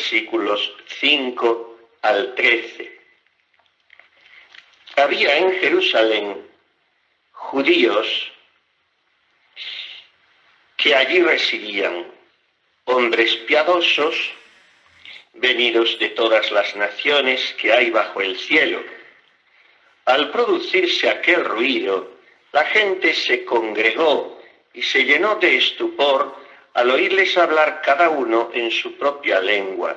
versículos 5 al 13. Había en Jerusalén judíos que allí residían, hombres piadosos, venidos de todas las naciones que hay bajo el cielo. Al producirse aquel ruido, la gente se congregó y se llenó de estupor al oírles hablar cada uno en su propia lengua.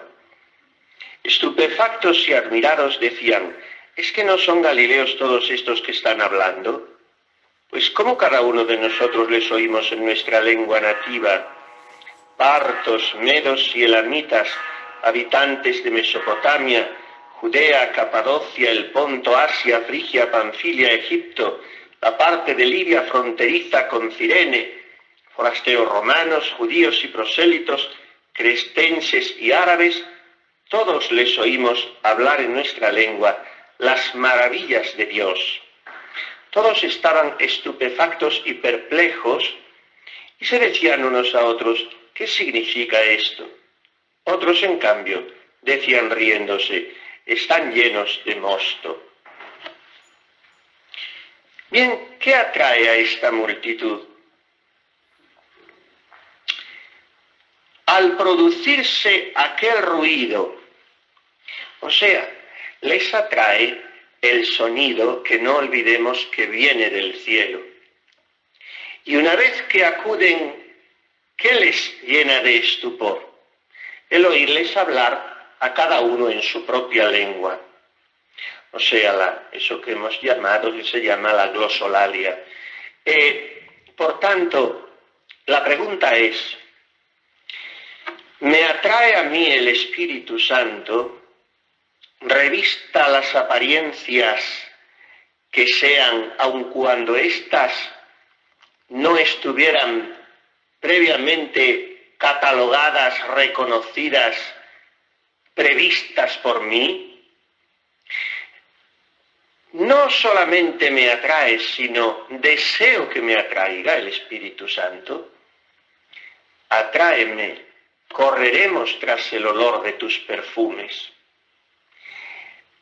Estupefactos y admirados decían, ¿es que no son galileos todos estos que están hablando? Pues ¿cómo cada uno de nosotros les oímos en nuestra lengua nativa? Partos, medos y elamitas, habitantes de Mesopotamia, Judea, Capadocia, el Ponto, Asia, Frigia, Panfilia, Egipto, la parte de Libia fronteriza con Cirene, forasteos romanos, judíos y prosélitos, crestenses y árabes, todos les oímos hablar en nuestra lengua las maravillas de Dios. Todos estaban estupefactos y perplejos y se decían unos a otros, ¿qué significa esto? Otros, en cambio, decían riéndose, están llenos de mosto. Bien, ¿qué atrae a esta multitud? Al producirse aquel ruido, o sea, les atrae el sonido que no olvidemos que viene del cielo. Y una vez que acuden, ¿qué les llena de estupor? El oírles hablar a cada uno en su propia lengua. O sea, eso que hemos llamado, que se llama la glosolalia. Eh, por tanto, la pregunta es, ¿me atrae a mí el Espíritu Santo? revista las apariencias que sean, aun cuando éstas no estuvieran previamente catalogadas, reconocidas, previstas por mí, no solamente me atrae, sino deseo que me atraiga el Espíritu Santo. Atráeme, correremos tras el olor de tus perfumes.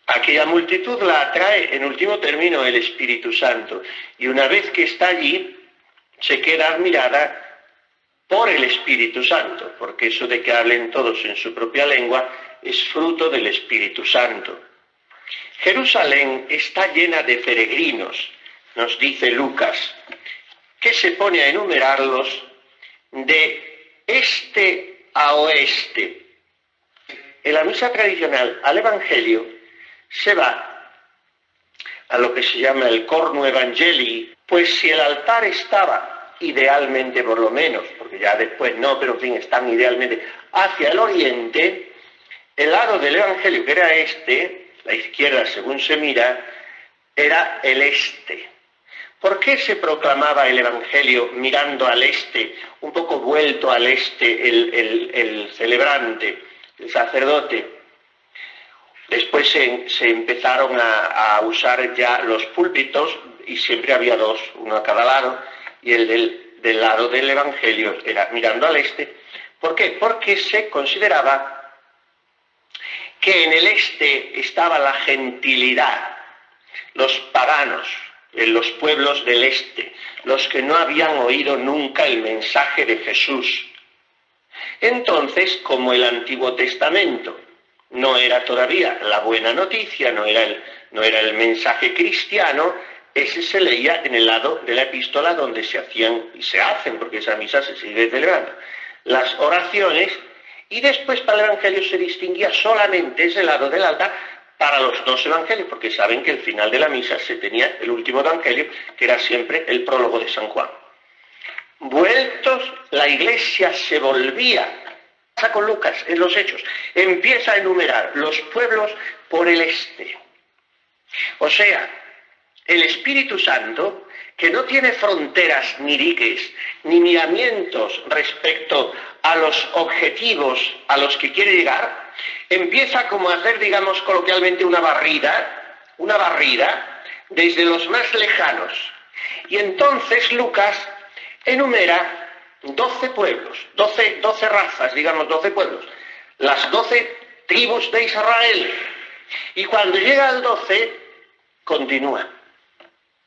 Aquella multitud la atrae en último término el Espíritu Santo y una vez que está allí se queda admirada por el Espíritu Santo, porque eso de que hablen todos en su propia lengua es fruto del Espíritu Santo. Jerusalén está llena de peregrinos, nos dice Lucas, que se pone a enumerarlos de este a oeste. En la misa tradicional al Evangelio se va a lo que se llama el corno evangelii, pues si el altar estaba idealmente por lo menos, porque ya después no, pero en fin, están idealmente hacia el oriente, el lado del evangelio que era este, la izquierda según se mira, era el este. ¿Por qué se proclamaba el Evangelio mirando al este, un poco vuelto al este el, el celebrante, el sacerdote? Después se, empezaron a, usar ya los púlpitos y siempre había dos, uno a cada lado, y el del, lado del Evangelio era mirando al este. ¿Por qué? Porque se consideraba que en el este estaba la gentilidad, los paganos, en los pueblos del este, los que no habían oído nunca el mensaje de Jesús. Entonces, como el Antiguo Testamento no era todavía la buena noticia, no era el, no era el mensaje cristiano, ese se leía en el lado de la epístola donde se hacían y se hacen, porque esa misa se sigue celebrando, las oraciones, y después para el Evangelio se distinguía solamente ese lado del altar para los dos evangelios, porque saben que el final de la misa se tenía el último evangelio, que era siempre el prólogo de San Juan. Vueltos, la iglesia se volvía con Lucas en los Hechos. Empieza a enumerar los pueblos por el este. O sea, el Espíritu Santo, que no tiene fronteras ni diques, ni miramientos respecto a los objetivos a los que quiere llegar, empieza como a hacer, digamos coloquialmente, una barrida, una barrida desde los más lejanos. Y entonces Lucas enumera 12 pueblos, 12, razas, digamos 12 pueblos. las doce tribus de Israel. Y cuando llega al doce, continúa,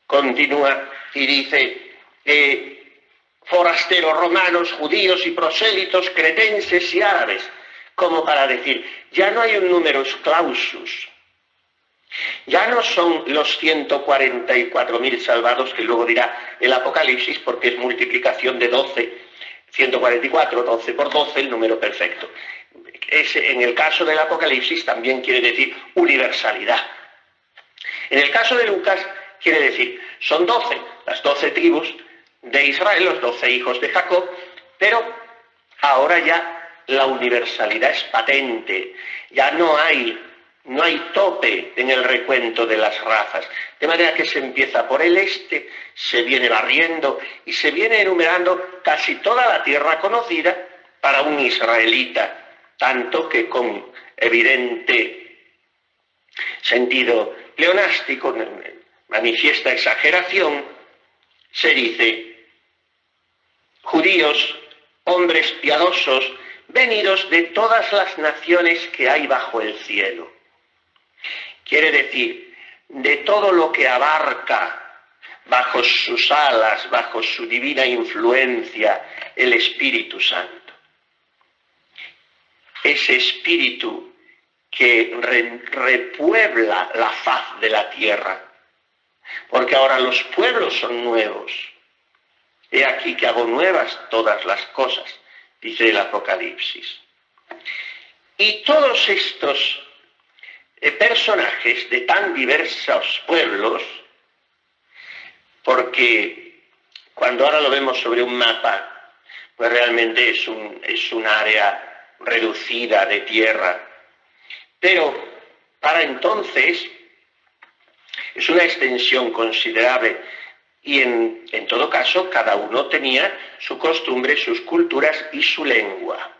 continúa y dice, eh, forasteros romanos, judíos y prosélitos, cretenses y árabes, como para decir, ya no hay un numerus clausus, ya no son los 144.000 salvados que luego dirá el Apocalipsis, porque es multiplicación de 12, 144, 12 por 12, el número perfecto. en el caso del Apocalipsis también quiere decir universalidad. En el caso de Lucas quiere decir, son 12, las 12 tribus de Israel, los 12 hijos de Jacob, pero ahora ya la universalidad es patente, ya no hay no hay tope en el recuento de las razas. De manera que se empieza por el este, se viene barriendo y se viene enumerando casi toda la tierra conocida para un israelita, tanto que con evidente sentido pleonástico, manifiesta exageración, se dice, judíos, hombres piadosos, venidos de todas las naciones que hay bajo el cielo Quiere decir, de todo lo que abarca bajo sus alas, bajo su divina influencia, el Espíritu Santo. Ese Espíritu que repuebla la faz de la tierra, porque ahora los pueblos son nuevos. He aquí que hago nuevas todas las cosas, dice el Apocalipsis. Y todos estos personajes de tan diversos pueblos, porque cuando ahora lo vemos sobre un mapa, pues realmente es un, es un área reducida de tierra. Pero para entonces es una extensión considerable y en, todo caso cada uno tenía su costumbre, sus culturas y su lengua.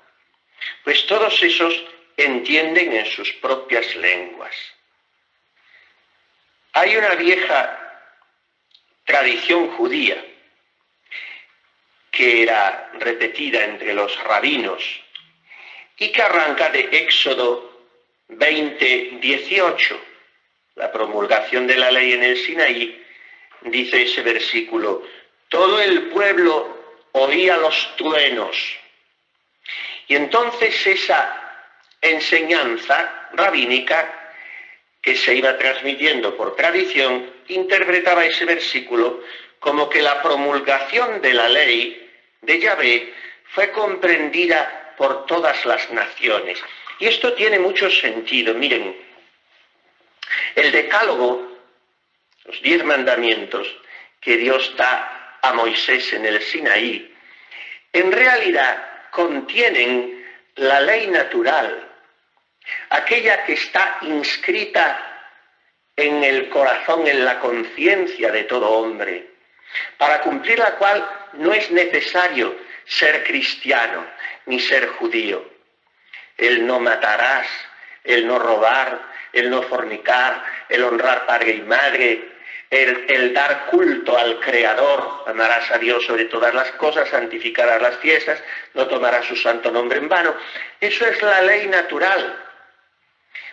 Pues todos esos entienden en sus propias lenguas. Hay una vieja tradición judía que era repetida entre los rabinos y que arranca de Éxodo 20, 18. La promulgación de la ley en el Sinaí, dice ese versículo, todo el pueblo oía los truenos. Y entonces esa enseñanza rabínica que se iba transmitiendo por tradición, interpretaba ese versículo como que la promulgación de la ley de Yahvé fue comprendida por todas las naciones. Y esto tiene mucho sentido. Miren, el decálogo, los diez mandamientos que Dios da a Moisés en el Sinaí, en realidad contienen la ley natural aquella que está inscrita en el corazón, en la conciencia de todo hombre, para cumplir la cual no es necesario ser cristiano ni ser judío. El no matarás, el no robar, el no fornicar, el honrar padre y madre, el, dar culto al Creador, amarás a Dios sobre todas las cosas, santificarás las fiestas, no tomarás su santo nombre en vano. Eso es la ley natural.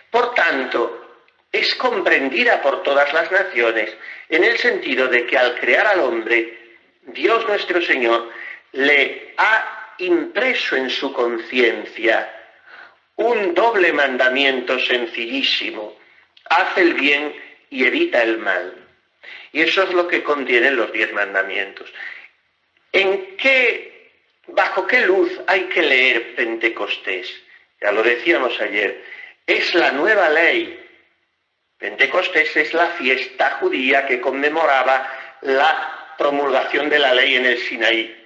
Por tanto, es comprendida por todas las naciones en el sentido de que al crear al hombre, Dios nuestro Señor le ha impreso en su conciencia un doble mandamiento sencillísimo. Hace el bien y evita el mal. Y eso es lo que contienen los diez mandamientos. ¿En qué, bajo qué luz hay que leer Pentecostés? Ya lo decíamos ayer es la nueva ley. Pentecostés es la fiesta judía que conmemoraba la promulgación de la ley en el Sinaí.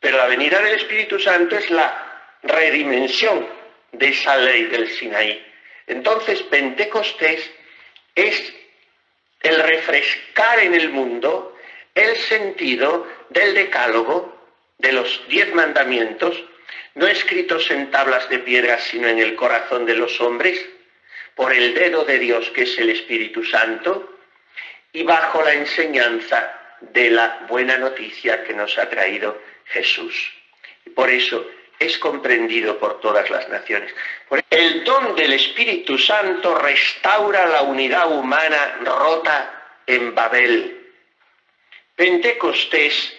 Pero la venida del Espíritu Santo es la redimensión de esa ley del Sinaí. Entonces Pentecostés es el refrescar en el mundo el sentido del decálogo, de los diez mandamientos, no escritos en tablas de piedra, sino en el corazón de los hombres, por el dedo de Dios que es el Espíritu Santo, y bajo la enseñanza de la buena noticia que nos ha traído Jesús. Por eso es comprendido por todas las naciones. El don del Espíritu Santo restaura la unidad humana rota en Babel. Pentecostés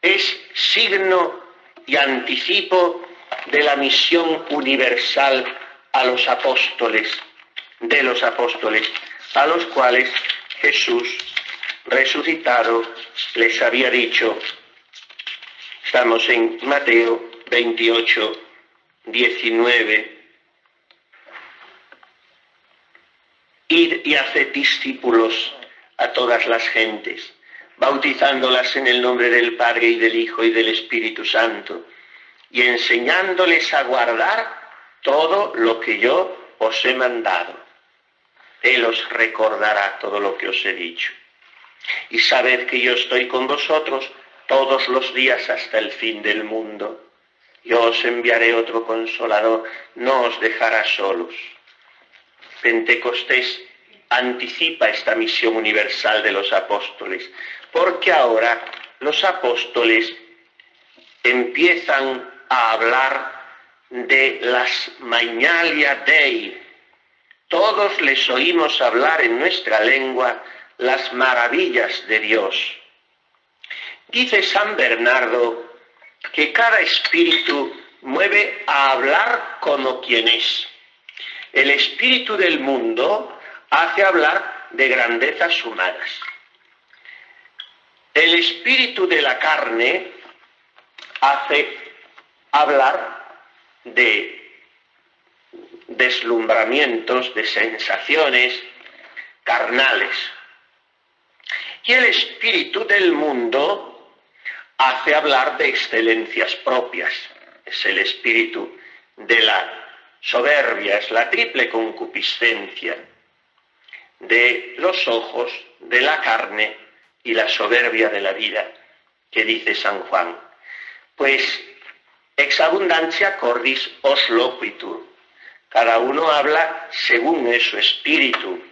es signo y anticipo de la misión universal a los apóstoles, de los apóstoles, a los cuales Jesús resucitado les había dicho, estamos en Mateo 28, 19, id y haced discípulos a todas las gentes, bautizándolas en el nombre del Padre y del Hijo y del Espíritu Santo, y enseñándoles a guardar todo lo que yo os he mandado. Él os recordará todo lo que os he dicho. Y sabed que yo estoy con vosotros todos los días hasta el fin del mundo. Yo os enviaré otro consolador, no os dejará solos. Pentecostés anticipa esta misión universal de los apóstoles, porque ahora los apóstoles empiezan a hablar de las mañalia dei. Todos les oímos hablar en nuestra lengua las maravillas de Dios. Dice San Bernardo que cada espíritu mueve a hablar como quien es. El espíritu del mundo hace hablar de grandezas humanas. El espíritu de la carne hace hablar de deslumbramientos, de sensaciones carnales. Y el espíritu del mundo hace hablar de excelencias propias. Es el espíritu de la soberbia, es la triple concupiscencia de los ojos, de la carne y la soberbia de la vida, que dice San Juan. Pues ex abundancia cordis os loquitur. Cada uno habla según es su espíritu.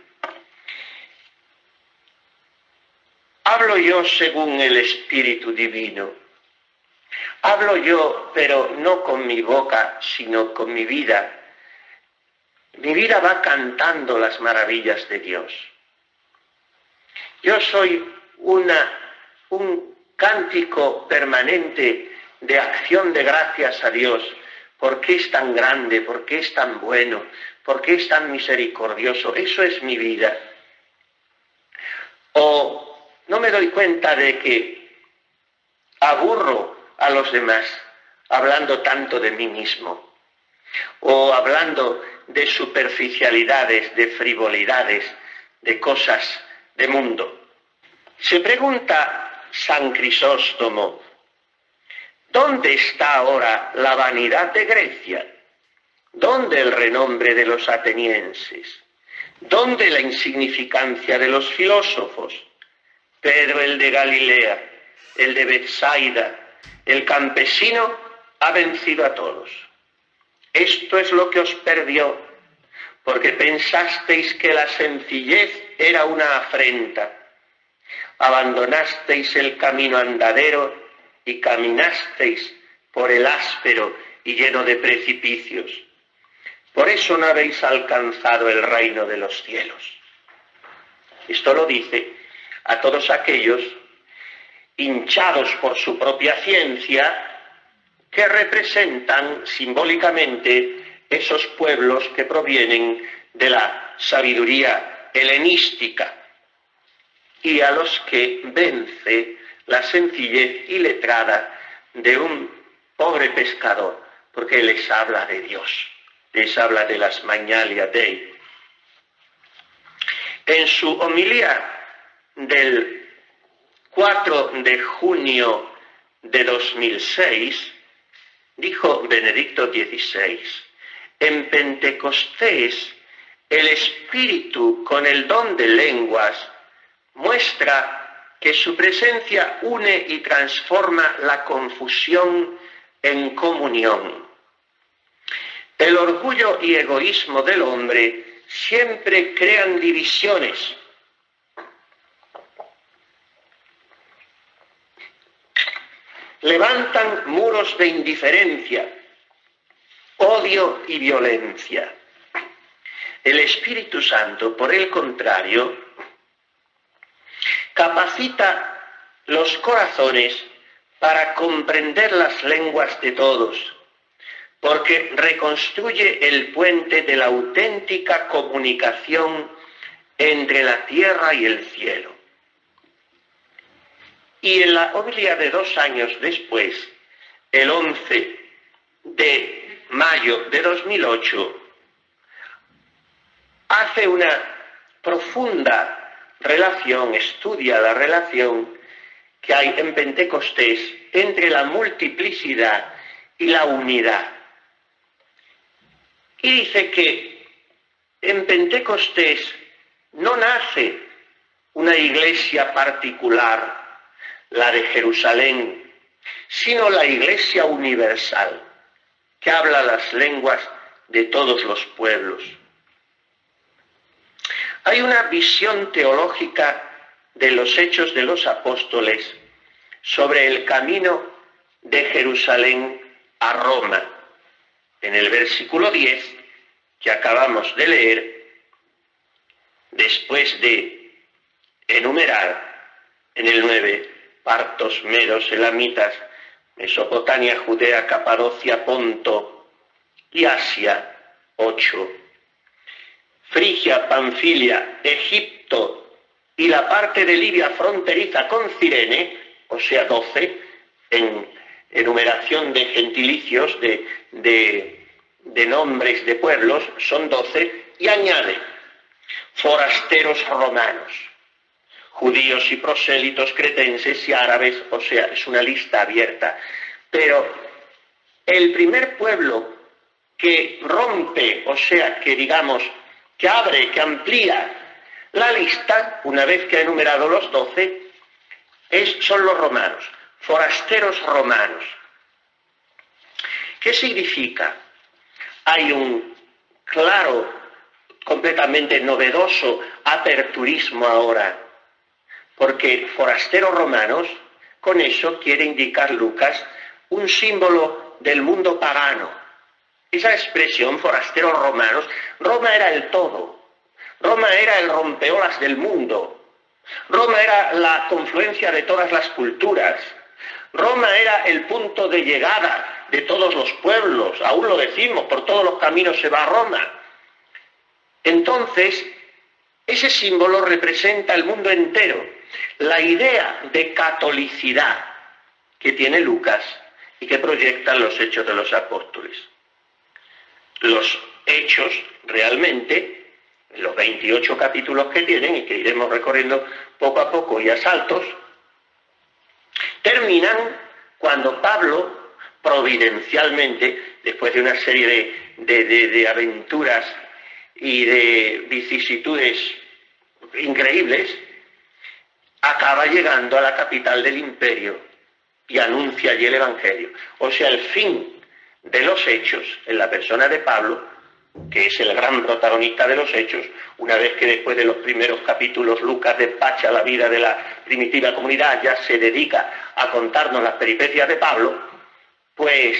Hablo yo según el Espíritu Divino. Hablo yo, pero no con mi boca, sino con mi vida. Mi vida va cantando las maravillas de Dios. Yo soy una, un cántico permanente de acción de gracias a Dios, porque es tan grande, porque es tan bueno, porque es tan misericordioso. Eso es mi vida. O no me doy cuenta de que aburro a los demás hablando tanto de mí mismo o hablando de superficialidades, de frivolidades, de cosas de mundo. Se pregunta San Crisóstomo, ¿dónde está ahora la vanidad de Grecia? ¿Dónde el renombre de los atenienses? ¿Dónde la insignificancia de los filósofos? Pedro el de Galilea, el de Bethsaida, el campesino, ha vencido a todos. Esto es lo que os perdió, porque pensasteis que la sencillez era una afrenta. Abandonasteis el camino andadero y caminasteis por el áspero y lleno de precipicios. Por eso no habéis alcanzado el reino de los cielos. Esto lo dice a todos aquellos hinchados por su propia ciencia que representan simbólicamente esos pueblos que provienen de la sabiduría helenística y a los que vence la sencillez iletrada de un pobre pescador, porque les habla de Dios, les habla de las mañalia dei. En su homilía del 4 de junio de 2006, dijo Benedicto XVI, en Pentecostés el Espíritu con el don de lenguas muestra que su presencia une y transforma la confusión en comunión. El orgullo y egoísmo del hombre siempre crean divisiones levantan muros de indiferencia odio y violencia. El Espíritu Santo, por el contrario, capacita los corazones para comprender las lenguas de todos, porque reconstruye el puente de la auténtica comunicación entre la tierra y el cielo. Y en la homilía de dos años después, el 11 de mayo de 2008, hace una profunda relación, estudia la relación que hay en Pentecostés entre la multiplicidad y la unidad. Y dice que en Pentecostés no nace una iglesia particular, la de Jerusalén, sino la iglesia universal, que habla las lenguas de todos los pueblos. Hay una visión teológica de los hechos de los apóstoles sobre el camino de Jerusalén a Roma. En el versículo 10 que acabamos de leer, después de enumerar en el 9 partos, medos, elamitas, Mesopotamia, Judea, Capadocia, Ponto y Asia, 8 Frigia, Panfilia, Egipto y la parte de Libia fronteriza con Cirene, o sea, doce, en enumeración de gentilicios, de, de nombres de pueblos, son doce, y añade forasteros romanos, judíos y prosélitos cretenses y árabes, o sea, es una lista abierta. Pero el primer pueblo que rompe, o sea, que digamos, que abre, que amplía la lista, una vez que ha enumerado los doce, son los romanos, forasteros romanos. ¿Qué significa? Hay un claro, completamente novedoso aperturismo ahora, porque forasteros romanos, con eso quiere indicar Lucas, un símbolo del mundo pagano, esa expresión, forasteros romanos, Roma era el todo. Roma era el rompeolas del mundo. Roma era la confluencia de todas las culturas. Roma era el punto de llegada de todos los pueblos. Aún lo decimos, por todos los caminos se va a Roma. Entonces, ese símbolo representa el mundo entero. La idea de catolicidad que tiene Lucas y que proyectan los hechos de los apóstoles. Los hechos realmente, los 28 capítulos que tienen y que iremos recorriendo poco a poco y a saltos, terminan cuando Pablo providencialmente, después de una serie de, aventuras y de vicisitudes increíbles, acaba llegando a la capital del imperio y anuncia allí el Evangelio. O sea, el fin de los hechos en la persona de Pablo, que es el gran protagonista de los hechos, una vez que después de los primeros capítulos Lucas despacha la vida de la primitiva comunidad, ya se dedica a contarnos las peripecias de Pablo, pues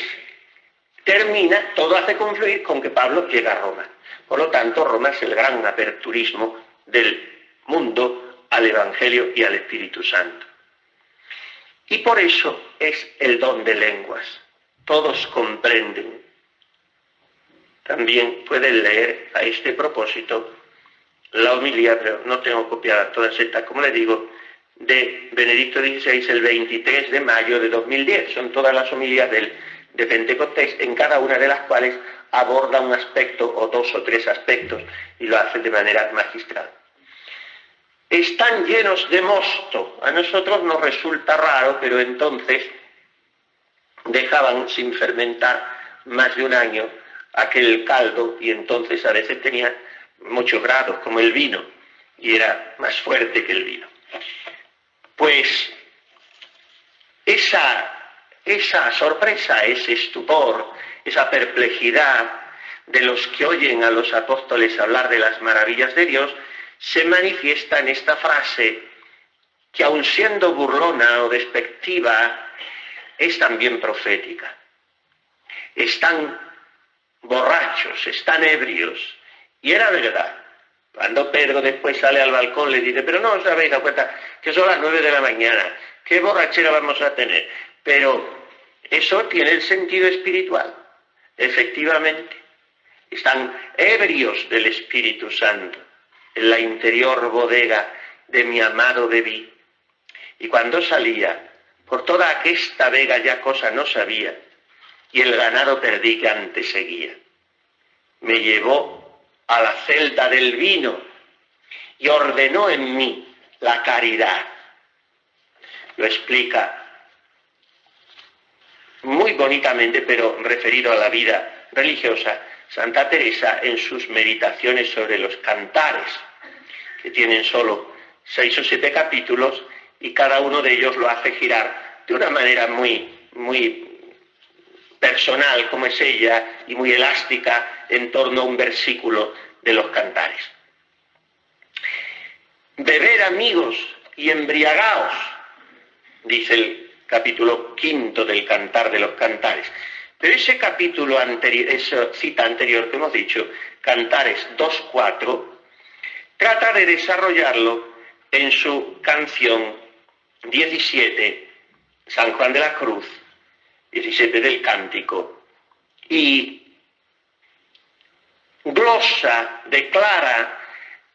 termina, todo hace confluir con que Pablo llega a Roma. Por lo tanto, Roma es el gran aperturismo del mundo al Evangelio y al Espíritu Santo. Y por eso es el don de lenguas todos comprenden. También pueden leer a este propósito la homilía, pero no tengo copiada todas estas, como le digo, de Benedicto XVI el 23 de mayo de 2010. Son todas las homilías del, de Pentecostés, en cada una de las cuales aborda un aspecto o dos o tres aspectos y lo hace de manera magistral. Están llenos de mosto. A nosotros nos resulta raro, pero entonces dejaban sin fermentar más de un año aquel caldo y entonces a veces tenía muchos grados como el vino y era más fuerte que el vino. Pues esa, esa sorpresa, ese estupor, esa perplejidad de los que oyen a los apóstoles hablar de las maravillas de Dios, se manifiesta en esta frase que aun siendo burlona o despectiva, es también profética. Están borrachos, están ebrios. Y era verdad. Cuando Pedro después sale al balcón le dice, pero no os habéis dado cuenta que son las nueve de la mañana, ¿qué borrachera vamos a tener? Pero eso tiene el sentido espiritual, efectivamente. Están ebrios del Espíritu Santo en la interior bodega de mi amado bebí. Y cuando salía, por toda aquesta vega ya cosa no sabía, y el ganado perdí que antes seguía. Me llevó a la celda del vino y ordenó en mí la caridad. Lo explica muy bonitamente, pero referido a la vida religiosa, Santa Teresa en sus meditaciones sobre los cantares, que tienen solo seis o siete capítulos y cada uno de ellos lo hace girar de una manera muy, muy personal como es ella y muy elástica en torno a un versículo de los cantares. Beber amigos y embriagaos, dice el capítulo quinto del Cantar de los Cantares. Pero ese capítulo anterior, esa cita anterior que hemos dicho, Cantares 2.4, trata de desarrollarlo en su canción 17, San Juan de la Cruz, 17 del Cántico, y glosa, declara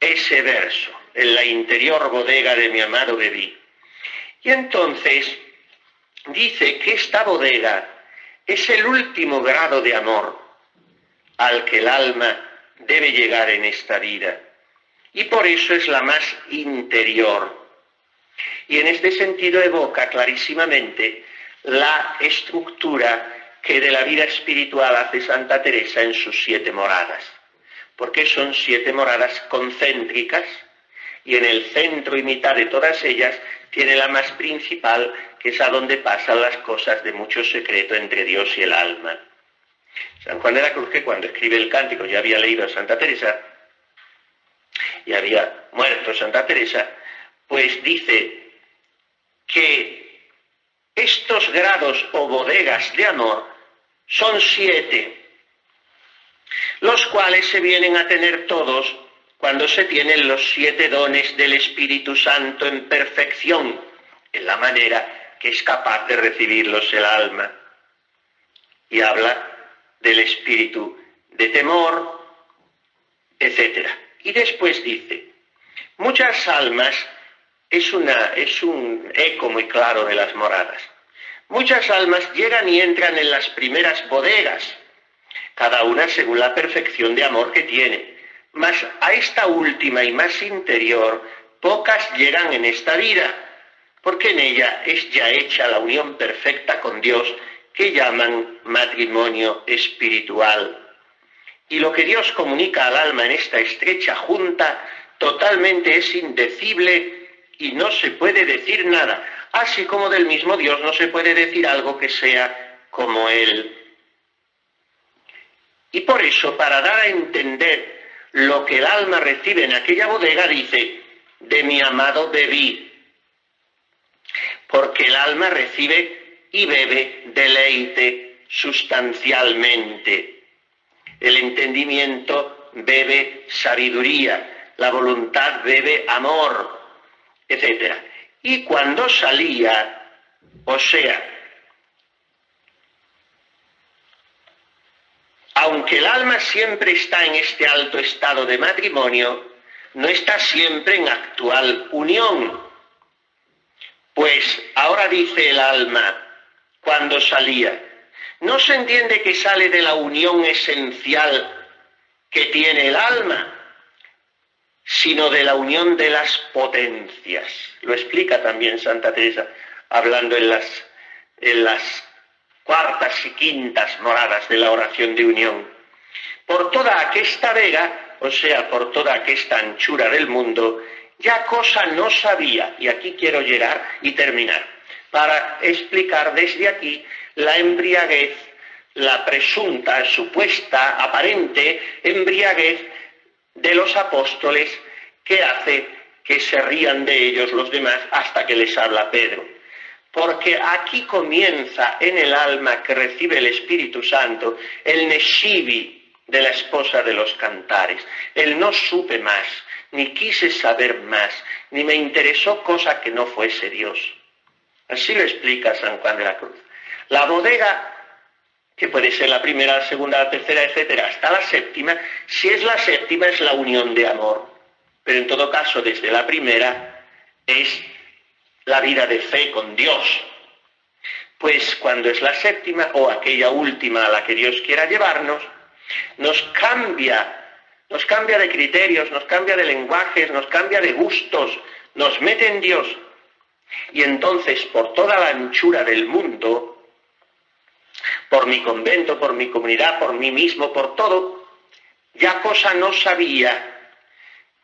ese verso en la interior bodega de mi amado bebí. Y entonces dice que esta bodega es el último grado de amor al que el alma debe llegar en esta vida. Y por eso es la más interior. Y en este sentido evoca clarísimamente la estructura que de la vida espiritual hace Santa Teresa en sus siete moradas. Porque son siete moradas concéntricas y en el centro y mitad de todas ellas tiene la más principal, que es a donde pasan las cosas de mucho secreto entre Dios y el alma. San Juan de la Cruz, que cuando escribe el cántico ya había leído a Santa Teresa, y había muerto Santa Teresa, pues dice que estos grados o bodegas de amor son siete, los cuales se vienen a tener todos cuando se tienen los siete dones del Espíritu Santo en perfección, en la manera que es capaz de recibirlos el alma. Y habla del espíritu de temor, etc. Y después dice, muchas almas es, una, es un eco muy claro de las moradas. Muchas almas llegan y entran en las primeras bodegas, cada una según la perfección de amor que tiene mas a esta última y más interior pocas llegan en esta vida, porque en ella es ya hecha la unión perfecta con Dios que llaman matrimonio espiritual. Y lo que Dios comunica al alma en esta estrecha junta totalmente es indecible y no se puede decir nada, así como del mismo Dios no se puede decir algo que sea como Él. Y por eso, para dar a entender lo que el alma recibe en aquella bodega, dice, de mi amado bebí. Porque el alma recibe y bebe deleite sustancialmente. El entendimiento bebe sabiduría, la voluntad bebe amor, etc. Y cuando salía, o sea, aunque el alma siempre está en este alto estado de matrimonio, no está siempre en actual unión. Pues ahora dice el alma, cuando salía, no se entiende que sale de la unión esencial que tiene el alma, sino de la unión de las potencias. Lo explica también Santa Teresa, hablando en las, en las cuartas y quintas moradas de la oración de unión. Por toda aquesta vega, o sea, por toda aquesta anchura del mundo, ya cosa no sabía, y aquí quiero llegar y terminar, para explicar desde aquí la embriaguez, la presunta, supuesta, aparente embriaguez de los apóstoles que hace que se rían de ellos los demás hasta que les habla Pedro. Porque aquí comienza en el alma que recibe el Espíritu Santo el Neshivi, de la esposa de los cantares. El no supe más, ni quise saber más, ni me interesó cosa que no fuese Dios. Así lo explica San Juan de la Cruz. La bodega, que puede ser la primera, la segunda, la tercera, etcétera, hasta la séptima, si es la séptima es la unión de amor. Pero en todo caso, desde la primera es la vida de fe con Dios. Pues cuando es la séptima o aquella última a la que Dios quiera llevarnos, nos cambia, nos cambia de criterios, nos cambia de lenguajes, nos cambia de gustos, nos mete en Dios. Y entonces, por toda la anchura del mundo, por mi convento, por mi comunidad, por mí mismo, por todo, ya cosa no sabía.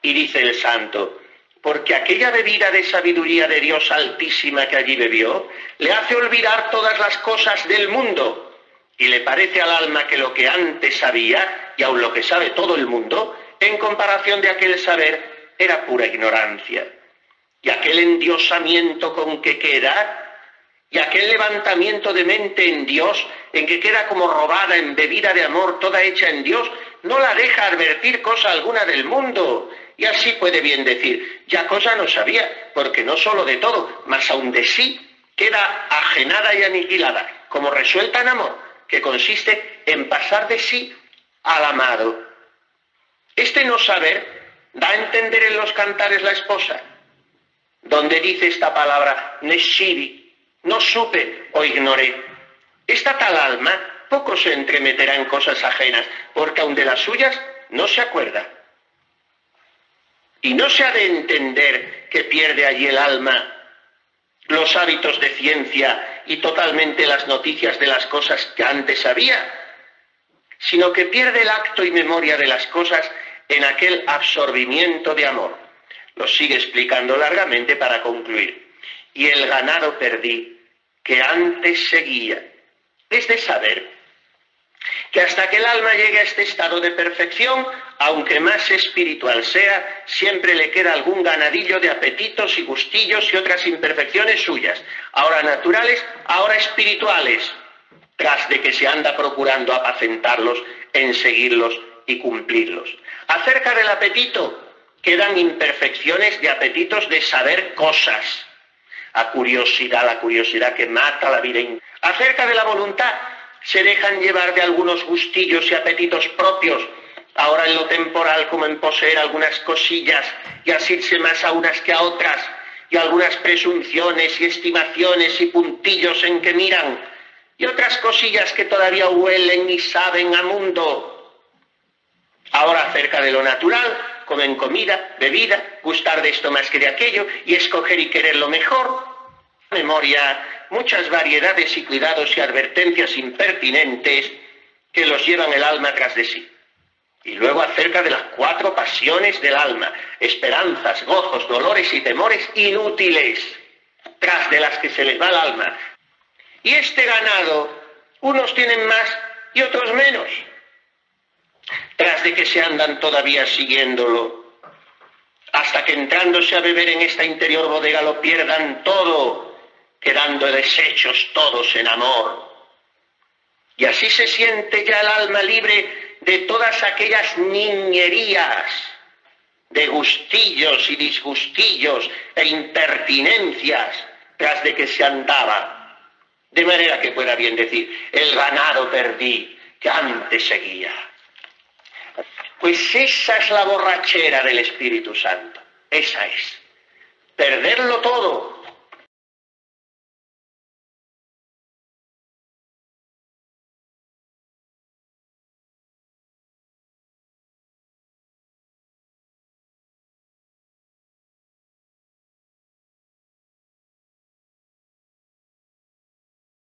Y dice el santo, porque aquella bebida de sabiduría de Dios altísima que allí bebió, le hace olvidar todas las cosas del mundo y le parece al alma que lo que antes sabía, y aun lo que sabe todo el mundo, en comparación de aquel saber, era pura ignorancia. Y aquel endiosamiento con que queda, y aquel levantamiento de mente en Dios, en que queda como robada, en bebida de amor, toda hecha en Dios, no la deja advertir cosa alguna del mundo. Y así puede bien decir, ya cosa no sabía, porque no solo de todo, mas aun de sí, queda ajenada y aniquilada, como resuelta en amor, que consiste en pasar de sí al amado. Este no saber da a entender en los cantares la esposa, donde dice esta palabra, neshiri, no supe o ignoré. Esta tal alma poco se entremeterá en cosas ajenas, porque aun de las suyas no se acuerda. Y no se ha de entender que pierde allí el alma los hábitos de ciencia y totalmente las noticias de las cosas que antes sabía, sino que pierde el acto y memoria de las cosas en aquel absorbimiento de amor. Lo sigue explicando largamente para concluir. Y el ganado perdí, que antes seguía. Es de saber que hasta que el alma llegue a este estado de perfección, aunque más espiritual sea, siempre le queda algún ganadillo de apetitos y gustillos y otras imperfecciones suyas, ahora naturales, ahora espirituales, tras de que se anda procurando apacentarlos, en seguirlos y cumplirlos. Acerca del apetito, quedan imperfecciones de apetitos de saber cosas, a curiosidad, la curiosidad que mata la vida. Acerca de la voluntad, se dejan llevar de algunos gustillos y apetitos propios, ahora en lo temporal como en poseer algunas cosillas y asirse más a unas que a otras, y algunas presunciones y estimaciones y puntillos en que miran, y otras cosillas que todavía huelen y saben a mundo. Ahora acerca de lo natural, comen comida, bebida, gustar de esto más que de aquello, y escoger y querer lo mejor. Memoria, muchas variedades y cuidados y advertencias impertinentes que los llevan el alma tras de sí. Y luego acerca de las cuatro pasiones del alma, esperanzas, gozos, dolores y temores inútiles, tras de las que se les va el alma. Y este ganado, unos tienen más y otros menos, tras de que se andan todavía siguiéndolo, hasta que entrándose a beber en esta interior bodega lo pierdan todo, quedando deshechos todos en amor. Y así se siente ya el alma libre de todas aquellas niñerías, de gustillos y disgustillos e impertinencias tras de que se andaba. De manera que pueda bien decir, el ganado perdí que antes seguía. Pues esa es la borrachera del Espíritu Santo, esa es. Perderlo todo